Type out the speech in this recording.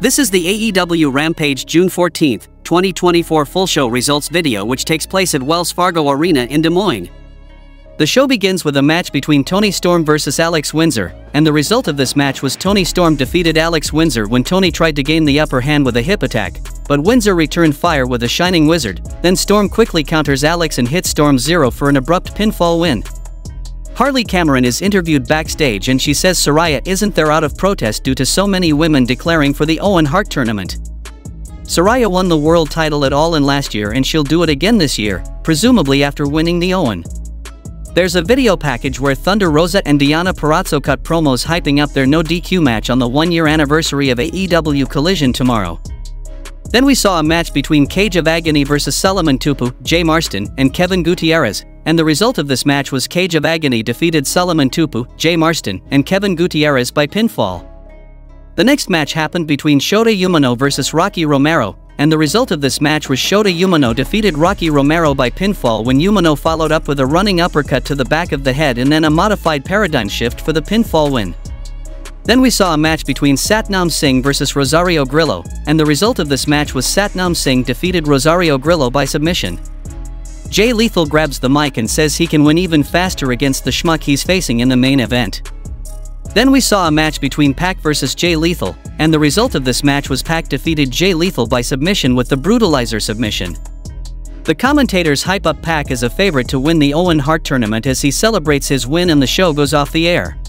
This is the AEW Rampage June 14, 2024 full show results video which takes place at Wells Fargo Arena in Des Moines. The show begins with a match between Toni Storm versus Alex Windsor, and the result of this match was Toni Storm defeated Alex Windsor when Toni tried to gain the upper hand with a hip attack, but Windsor returned fire with a Shining Wizard, then Storm quickly counters Alex and hits Storm Zero for an abrupt pinfall win. Harley Cameron is interviewed backstage and she says Saraya isn't there out of protest due to so many women declaring for the Owen Hart tournament. Saraya won the world title at All In last year and she'll do it again this year, presumably after winning the Owen. There's a video package where Thunder Rosa and Deonna Purrazzo cut promos hyping up their no DQ match on the one-year anniversary of AEW Collision tomorrow. Then we saw a match between Gates of Agony vs Solomon Tupu, Jay Marston, and Kevin Gutierrez, and the result of this match was Gates of Agony defeated Solomon Tupu, Jay Marston, and Kevin Gutierrez by pinfall. The next match happened between Shota Umino vs Rocky Romero, and the result of this match was Shota Umino defeated Rocky Romero by pinfall when Umino followed up with a running uppercut to the back of the head and then a modified paradigm shift for the pinfall win. Then we saw a match between Satnam Singh vs Rosario Grillo, and the result of this match was Satnam Singh defeated Rosario Grillo by submission. Jay Lethal grabs the mic and says he can win even faster against the schmuck he's facing in the main event. Then we saw a match between Pac vs Jay Lethal, and the result of this match was Pac defeated Jay Lethal by submission with the Brutalizer submission. The commentators hype up Pac as a favorite to win the Owen Hart tournament as he celebrates his win and the show goes off the air.